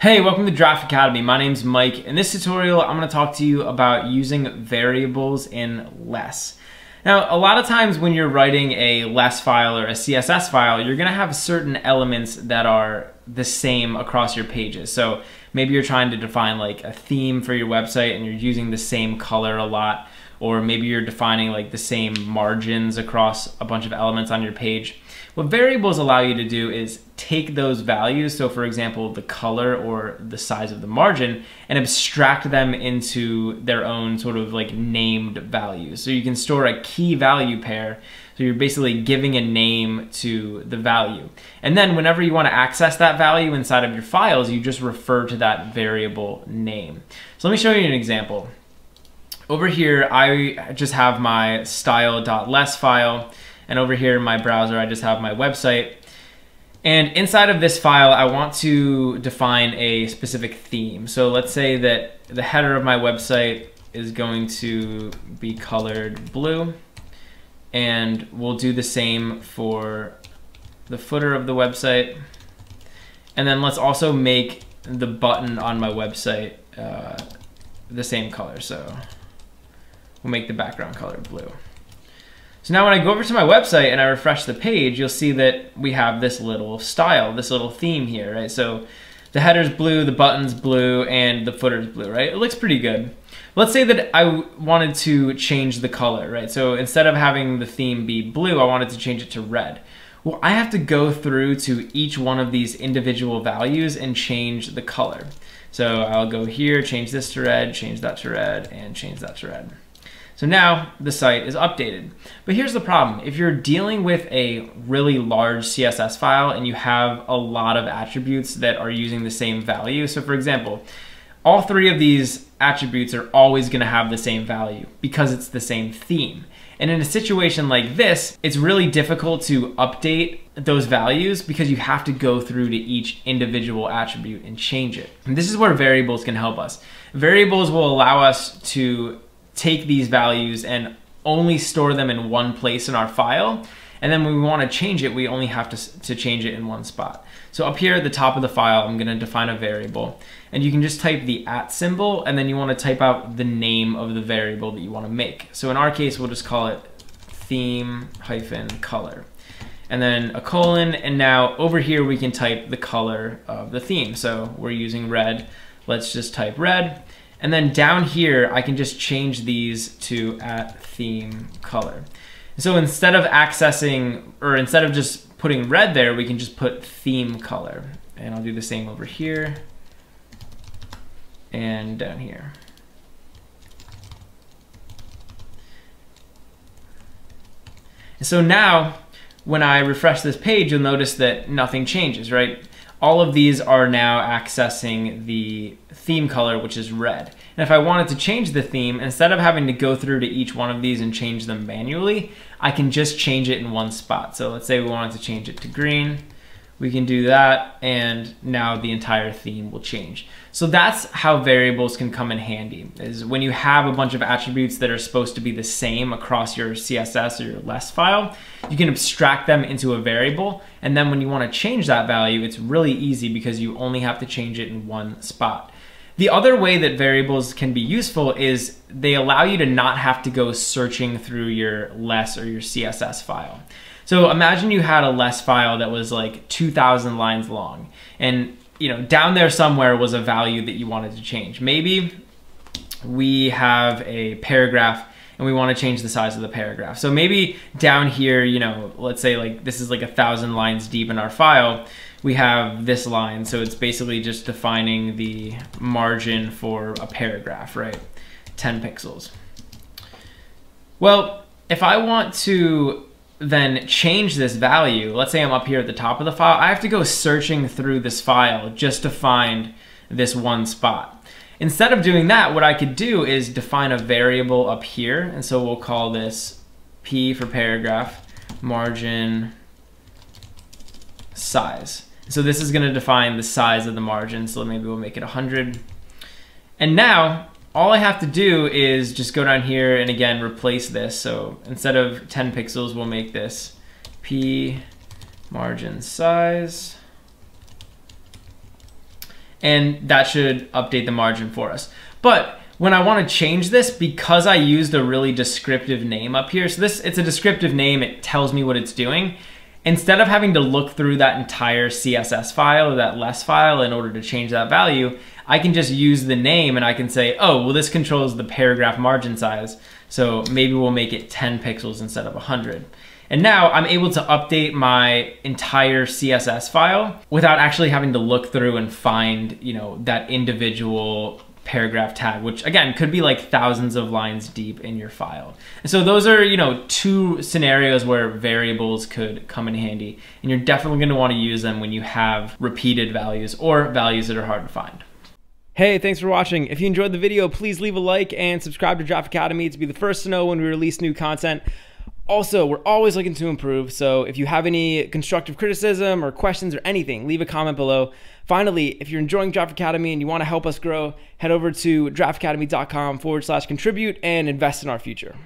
Hey, welcome to Giraffe Academy. My name's Mike. In this tutorial, I'm going to talk to you about using variables in less. Now, a lot of times when you're writing a less file or a CSS file, you're going to have certain elements that are the same across your pages. So maybe you're trying to define like a theme for your website and you're using the same color a lot, or maybe you're defining like the same margins across a bunch of elements on your page. What variables allow you to do is take those values, so for example, the color or the size of the margin, and abstract them into their own sort of like named values. So you can store a key value pair, so you're basically giving a name to the value. And then whenever you want to access that value inside of your files, you just refer to that variable name. So let me show you an example. Over here, I just have my style.less file. And over here in my browser, I just have my website. And inside of this file, I want to define a specific theme. So let's say that the header of my website is going to be colored blue. And we'll do the same for the footer of the website. And then let's also make the button on my website uh, the same color. So we'll make the background color blue. So now when I go over to my website and I refresh the page, you'll see that we have this little style, this little theme here, right? So the header's blue, the button's blue, and the footer's blue, right? It looks pretty good. Let's say that I wanted to change the color, right? So instead of having the theme be blue, I wanted to change it to red. Well, I have to go through to each one of these individual values and change the color. So I'll go here, change this to red, change that to red, and change that to red. So now the site is updated. But here's the problem. If you're dealing with a really large CSS file and you have a lot of attributes that are using the same value, so for example, all three of these attributes are always gonna have the same value because it's the same theme. And in a situation like this, it's really difficult to update those values because you have to go through to each individual attribute and change it. And this is where variables can help us. Variables will allow us to take these values and only store them in one place in our file. And then when we want to change it, we only have to, to change it in one spot. So up here at the top of the file, I'm going to define a variable. And you can just type the at symbol, and then you want to type out the name of the variable that you want to make. So in our case, we'll just call it theme hyphen color. And then a colon, and now over here we can type the color of the theme. So we're using red. Let's just type red. And then down here, I can just change these to at theme color. So instead of accessing, or instead of just putting red there, we can just put theme color. And I'll do the same over here and down here. And so now, when I refresh this page, you'll notice that nothing changes, right? All of these are now accessing the theme color, which is red. And if I wanted to change the theme, instead of having to go through to each one of these and change them manually, I can just change it in one spot. So let's say we wanted to change it to green we can do that and now the entire theme will change. So that's how variables can come in handy is when you have a bunch of attributes that are supposed to be the same across your CSS or your less file, you can abstract them into a variable and then when you want to change that value, it's really easy because you only have to change it in one spot. The other way that variables can be useful is they allow you to not have to go searching through your less or your CSS file. So imagine you had a less file that was like 2,000 lines long, and you know down there somewhere was a value that you wanted to change. Maybe we have a paragraph and we want to change the size of the paragraph. So maybe down here, you know, let's say like this is like a thousand lines deep in our file, we have this line. So it's basically just defining the margin for a paragraph, right? 10 pixels. Well, if I want to then change this value, let's say I'm up here at the top of the file, I have to go searching through this file just to find this one spot. Instead of doing that, what I could do is define a variable up here. And so we'll call this P for paragraph, margin size. So this is gonna define the size of the margin. So maybe we'll make it 100. And now all I have to do is just go down here and again replace this. So instead of 10 pixels, we'll make this P margin size. and that should update the margin for us. But when I want to change this, because I used a really descriptive name up here, so this it's a descriptive name, it tells me what it's doing. Instead of having to look through that entire CSS file or that less file in order to change that value, I can just use the name and I can say, oh, well, this controls the paragraph margin size. So maybe we'll make it 10 pixels instead of 100. And now I'm able to update my entire CSS file without actually having to look through and find, you know, that individual paragraph tag, which again could be like thousands of lines deep in your file. And so those are, you know, two scenarios where variables could come in handy. And you're definitely gonna wanna use them when you have repeated values or values that are hard to find. Hey, thanks for watching. If you enjoyed the video, please leave a like and subscribe to Giraffe Academy to be the first to know when we release new content. Also, we're always looking to improve, so if you have any constructive criticism or questions or anything, leave a comment below. Finally, if you're enjoying Giraffe Academy and you want to help us grow, head over to giraffeacademy.com forward slash contribute and invest in our future.